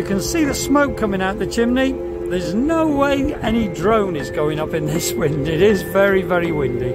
You can see the smoke coming out the chimney. There's no way any drone is going up in this wind. It is very, very windy.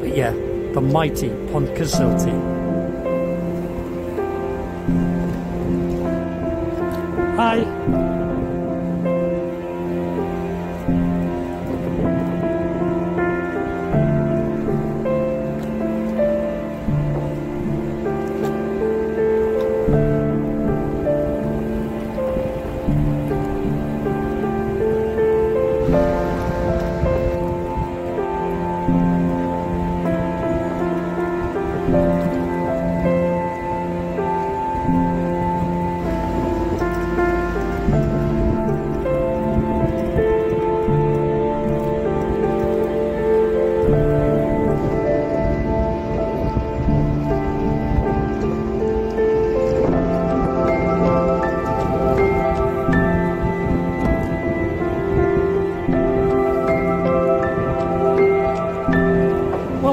But yeah, the mighty Pontcysyllte. Hi.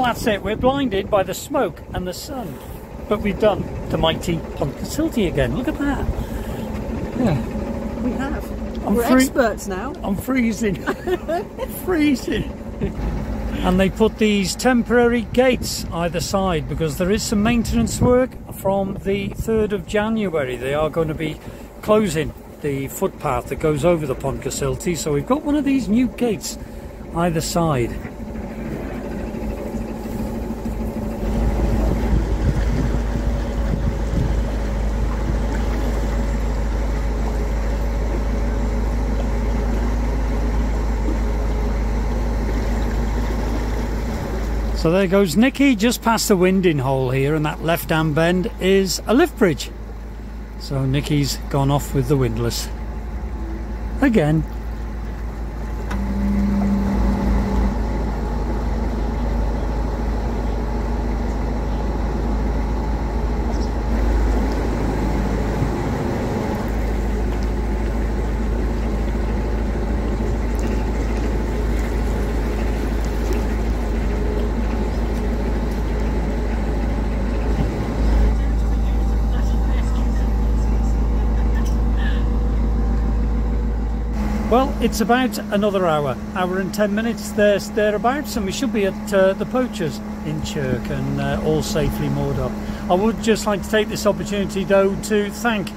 That's it, we're blinded by the smoke and the sun. But we've done the mighty Pontcysyllte again. Look at that. Yeah. We have. I'm We're experts now. I'm freezing. freezing. and they put these temporary gates either side because there is some maintenance work from the 3rd of January. They are going to be closing the footpath that goes over the Pontcysyllte. So we've got one of these new gates either side. So there goes Nicky just past the winding hole here and that left hand bend is a lift bridge. So Nicky's gone off with the windlass. Again. Well, it's about another hour, hour and ten minutes there, thereabouts, and we should be at uh, the Poachers in Chirk and uh, all safely moored up. I would just like to take this opportunity, though, to thank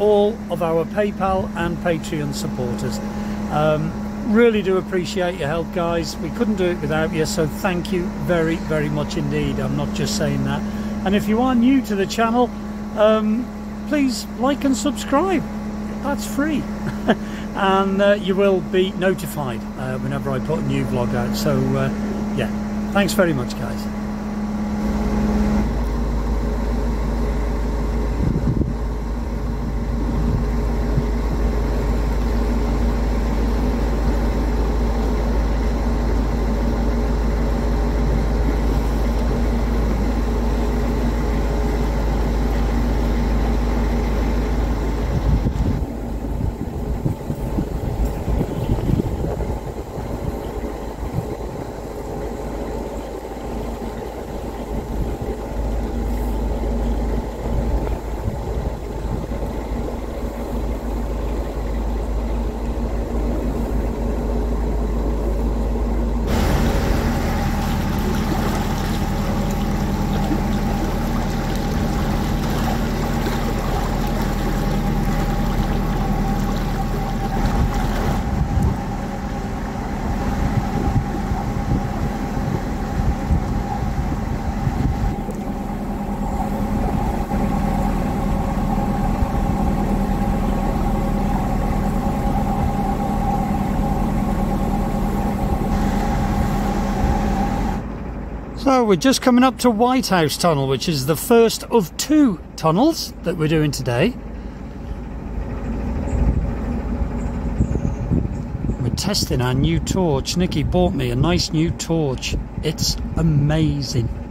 all of our PayPal and Patreon supporters. Um, really do appreciate your help, guys. We couldn't do it without you, so thank you very, very much indeed. I'm not just saying that. And if you are new to the channel, um, please like and subscribe. That's free. and uh, you will be notified uh, whenever I put a new vlog out. So, uh, yeah, thanks very much, guys. So we're just coming up to White House Tunnel, which is the first of two tunnels that we're doing today. We're testing our new torch. Nicky bought me a nice new torch. It's amazing.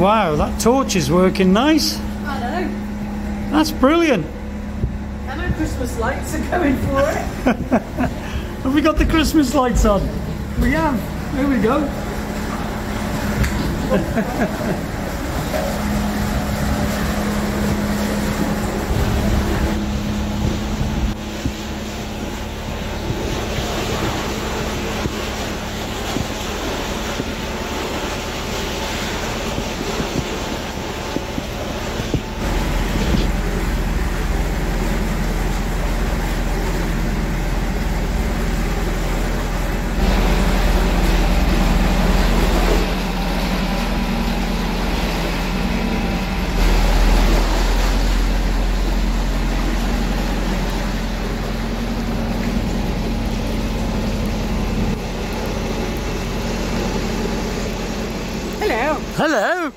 Wow, that torch is working nice. I know. That's brilliant. And our Christmas lights are going for it. Have we got the Christmas lights on? We have. There we go. Hello. Hello.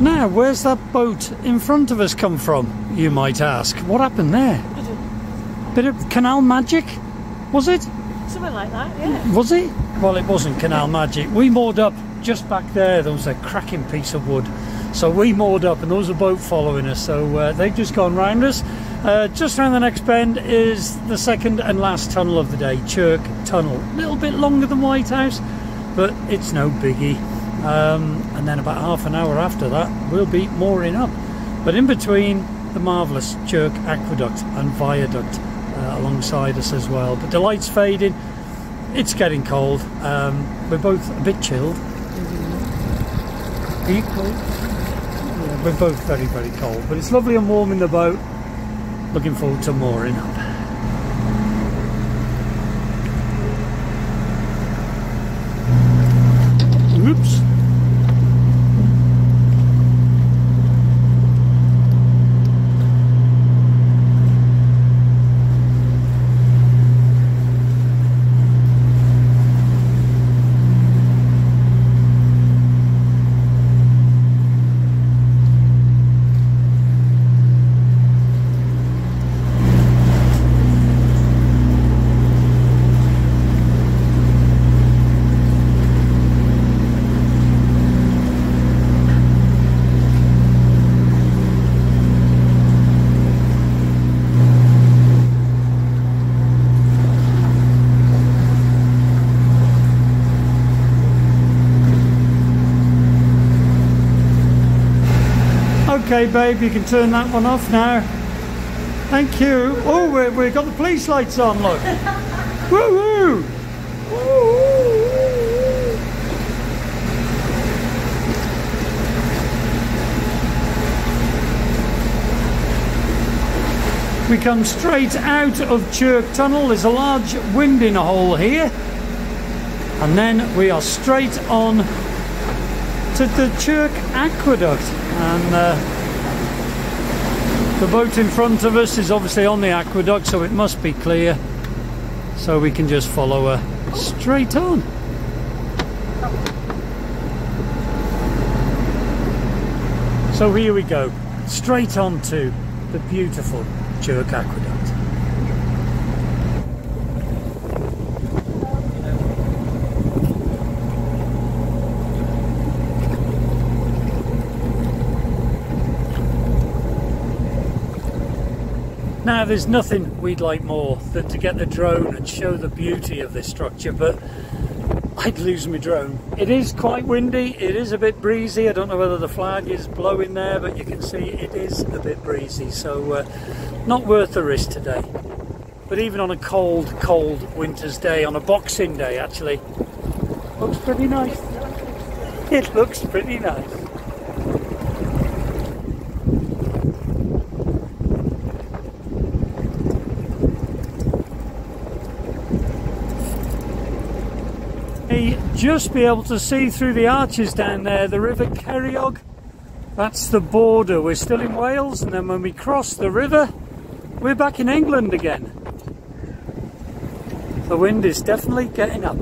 Now, where's that boat in front of us come from, you might ask? What happened there? Bit of canal magic? Was it? Something like that, yeah. Was it? Well, it wasn't canal magic. We moored up just back there. There was a cracking piece of wood. So we moored up, and there was a boat following us. So uh, they've just gone round us. Uh, just around the next bend is the second and last tunnel of the day, Chirk Tunnel. A little bit longer than White House, but it's no biggie. Um, and then about half an hour after that, we'll be mooring up. But in between, the marvellous Chirk Aqueduct and Viaduct uh, alongside us as well. But the light's fading. It's getting cold. Um, we're both a bit chilled. Are you cold? Yeah, we're both very, very cold. But it's lovely and warm in the boat. Looking forward to mooring up. Oops. Okay, babe, you can turn that one off now. Thank you. Oh, we, we've got the police lights on, look. Woo woo! We come straight out of Chirk Tunnel. There's a large winding a hole here. And then we are straight on to the Chirk Aqueduct. And uh, the boat in front of us is obviously on the aqueduct, so it must be clear. So we can just follow her straight on. So here we go, straight on to the beautiful Chirk Aqueduct. Now, there's nothing we'd like more than to get the drone and show the beauty of this structure, but I'd lose my drone. It is quite windy, it is a bit breezy. I don't know whether the flag is blowing there, but you can see it is a bit breezy, so uh, not worth the risk today. But even on a cold, cold winter's day, on a boxing day actually, looks pretty nice. It looks pretty nice. may just be able to see through the arches down there the River Ceiriog. That's the border. We're still in Wales, and then when we cross the river, we're back in England again. The wind is definitely getting up.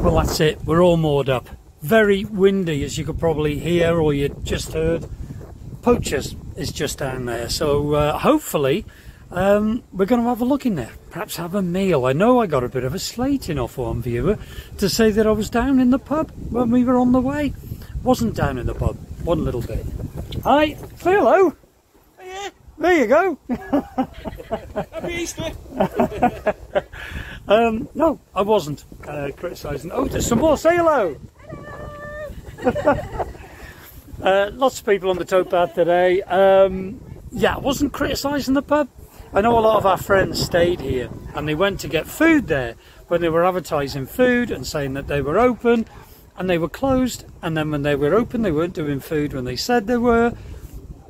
Well, that's it. We're all moored up. Very windy, as you could probably hear or you just heard. Poachers is just down there, so uh, hopefully um, we're going to have a look in there. Perhaps have a meal. I know I got a bit of a slating off one viewer to say that I was down in the pub when we were on the way. Wasn't down in the pub, one little bit. Hi, say hello. There you go. happy Easter. Um, no, I wasn't uh, criticising. Oh, there's some more. Say hello. uh, lots of people on the towpath today. Um, yeah, I wasn't criticising the pub. I know a lot of our friends stayed here and they went to get food there when they were advertising food and saying that they were open and they were closed. And then when they were open, they weren't doing food when they said they were.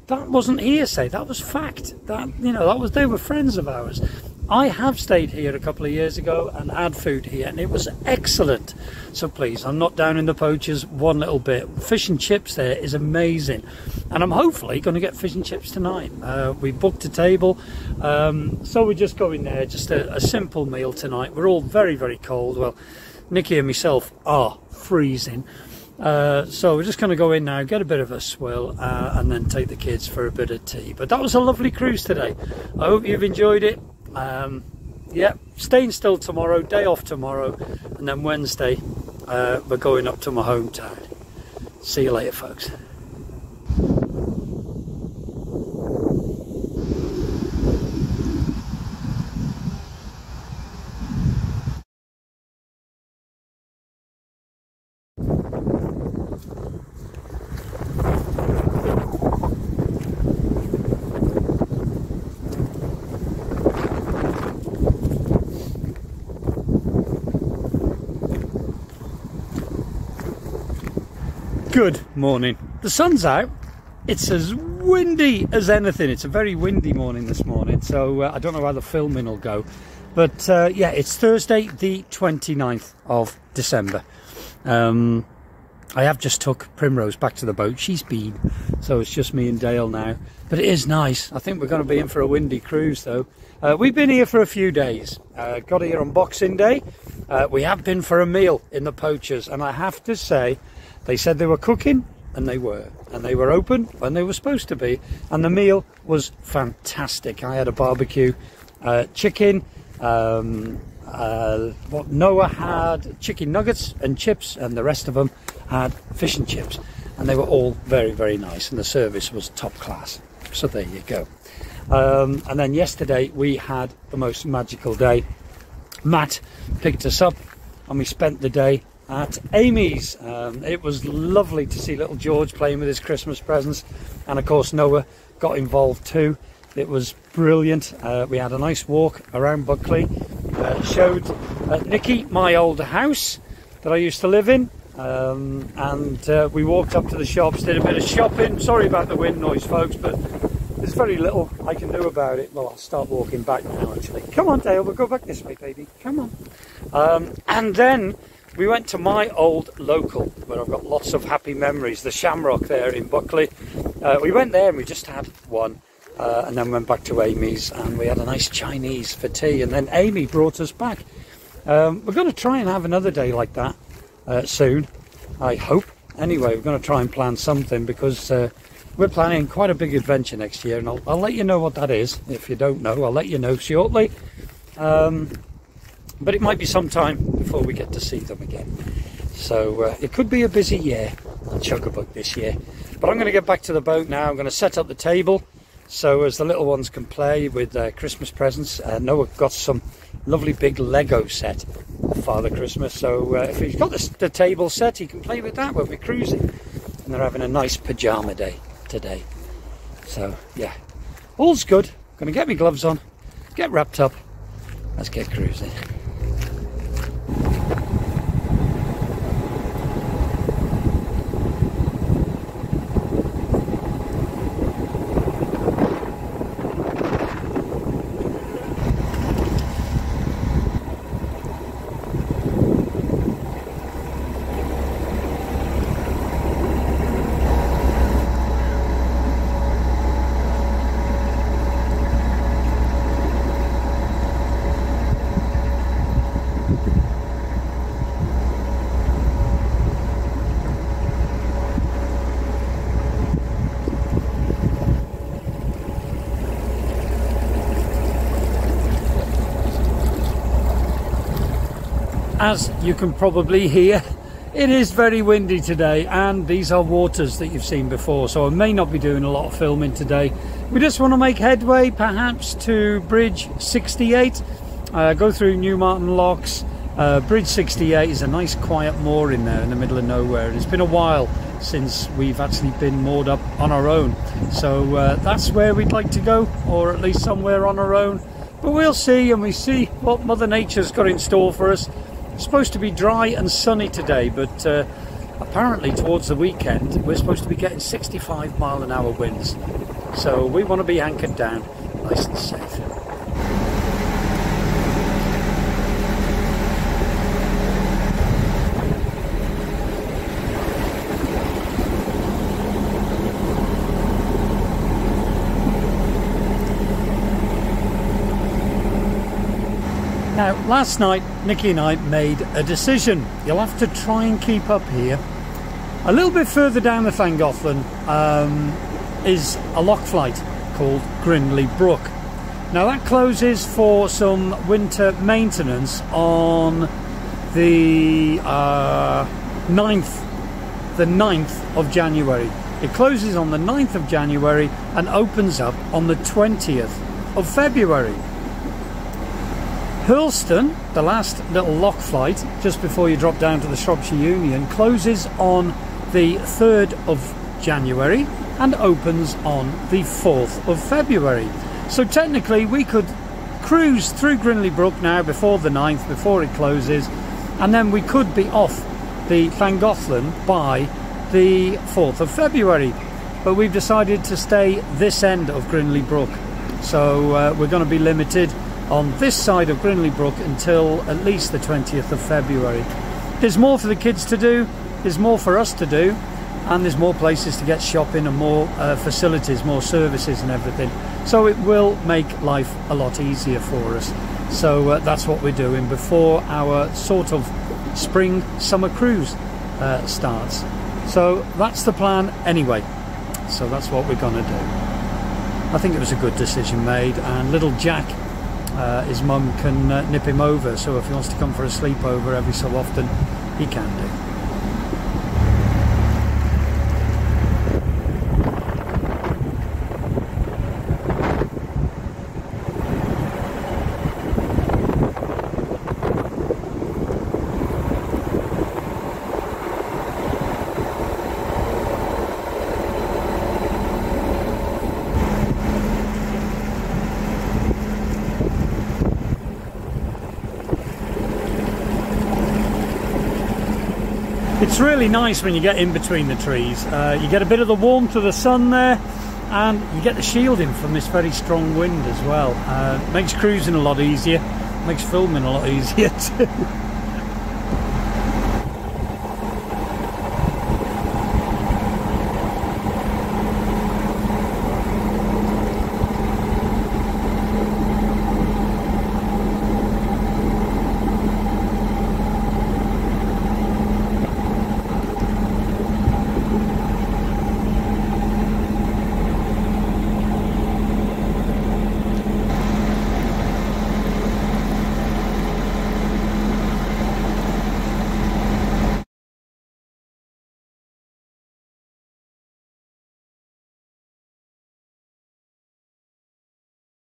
That wasn't hearsay. That was fact. That you know, that was they were friends of ours. I have stayed here a couple of years ago and had food here, and it was excellent. So please, I'm not down in the poachers one little bit. Fish and chips there is amazing, and I'm hopefully going to get fish and chips tonight. Uh, we booked a table, um, so we're just going there. Just a, a simple meal tonight. We're all very very cold. Well, Nikki and myself are freezing. Uh, so we're just going to go in now, get a bit of a swill, uh, and then take the kids for a bit of tea. But that was a lovely cruise today. I hope you've enjoyed it. Um, yeah, staying still tomorrow, day off tomorrow, and then Wednesday uh, we're going up to my hometown. See you later, folks. Good morning. The sun's out. It's as windy as anything. It's a very windy morning this morning, so uh, I don't know how the filming will go. But uh, yeah, it's Thursday, the 29th of December. Um, I have just took Primrose back to the boat. She's been, so it's just me and Dale now. But it is nice. I think we're going to be in for a windy cruise, though. Uh, we've been here for a few days. Uh, got here on Boxing Day. Uh, we have been for a meal in the Poachers, and I have to say, they said they were cooking, and they were. And they were open when they were supposed to be. And the meal was fantastic. I had a barbecue uh, chicken. Um, uh, what Noah had chicken nuggets and chips, and the rest of them had fish and chips. And they were all very, very nice, and the service was top class. So there you go. Um, and then yesterday we had the most magical day. Matt picked us up, and we spent the day at Amy's. Um, it was lovely to see little George playing with his Christmas presents, and of course Noah got involved too. It was brilliant. Uh, we had a nice walk around Buckley. Uh, showed uh, Nikki my old house that I used to live in, um, and uh, we walked up to the shops, did a bit of shopping. Sorry about the wind noise, folks, but there's very little I can do about it. Well, I'll start walking back now. Actually, come on, Dale. We'll go back this way, baby. Come on. Um, and then we went to my old local where I've got lots of happy memories, the Shamrock there in Buckley. Uh, we went there and we just had one. Uh, and then went back to Amy's and we had a nice Chinese for tea. And then Amy brought us back. Um, we're going to try and have another day like that uh, soon, I hope. Anyway, we're going to try and plan something because uh, we're planning quite a big adventure next year, and I'll, I'll, let you know what that is. If you don't know, I'll let you know shortly. Um, but it might be some time before we get to see them again. So uh, it could be a busy year on Chugabug this year. But I'm going to get back to the boat now. I'm going to set up the table so as the little ones can play with their Christmas presents. Uh, Noah got some lovely big Lego set for Father Christmas. So uh, if he's got the, the table set, he can play with that. We'll be cruising, and they're having a nice pajama day today. So yeah, all's good. Gonna get my gloves on, get wrapped up. Let's get cruising. As you can probably hear, it is very windy today, and these are waters that you've seen before, so I may not be doing a lot of filming today. We just want to make headway, perhaps to Bridge 68, uh, go through New Marton Locks. Uh, Bridge 68 is a nice quiet moor in there in the middle of nowhere. and It's been a while since we've actually been moored up on our own, so uh, that's where we'd like to go, or at least somewhere on our own. But we'll see, and we see what Mother Nature's got in store for us. It's supposed to be dry and sunny today, but uh, apparently towards the weekend we're supposed to be getting 65 mile an hour winds. So we want to be anchored down nice and safe. Now, last night, Nikki and I made a decision. You'll have to try and keep up here. A little bit further down the Llangollen um, is a lock flight called Grindley Brook. Now, that closes for some winter maintenance on the uh, 9th, the 9th of January. It closes on the 9th of January and opens up on the 20th of February. Hurleston, the last little lock flight, just before you drop down to the Shropshire Union, closes on the 3rd of January and opens on the 4th of February. So technically, we could cruise through Grindley Brook now before the 9th, before it closes, and then we could be off the Llangollen by the 4th of February. But we've decided to stay this end of Grindley Brook, so uh, we're going to be limited on this side of Grindley Brook until at least the 20th of February. There's more for the kids to do, there's more for us to do, and there's more places to get shopping and more uh, facilities, more services and everything. So it will make life a lot easier for us. So uh, that's what we're doing before our sort of spring summer cruise uh, starts. So that's the plan anyway. So that's what we're going to do. I think it was a good decision made, and little Jack his mum can uh, nip him over. So if he wants to come for a sleepover every so often, he can do. It's really nice when you get in between the trees. Uh, you get a bit of the warmth of the sun there and you get the shielding from this very strong wind as well. Uh, makes cruising a lot easier, makes filming a lot easier too.